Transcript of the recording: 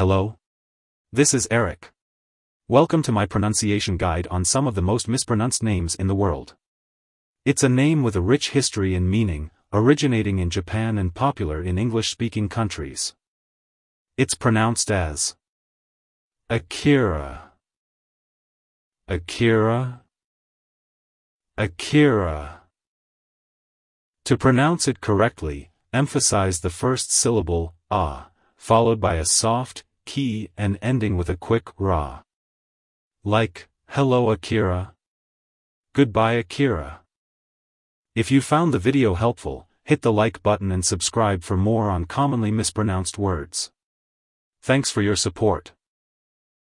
Hello? This is Eric. Welcome to my pronunciation guide on some of the most mispronounced names in the world. It's a name with a rich history and meaning, originating in Japan and popular in English-speaking countries. It's pronounced as Akira. Akira. Akira. To pronounce it correctly, emphasize the first syllable, ah, followed by a soft, ki and ending with a quick ra. Like, hello Akira. Goodbye Akira. If you found the video helpful, hit the like button and subscribe for more on commonly mispronounced words. Thanks for your support.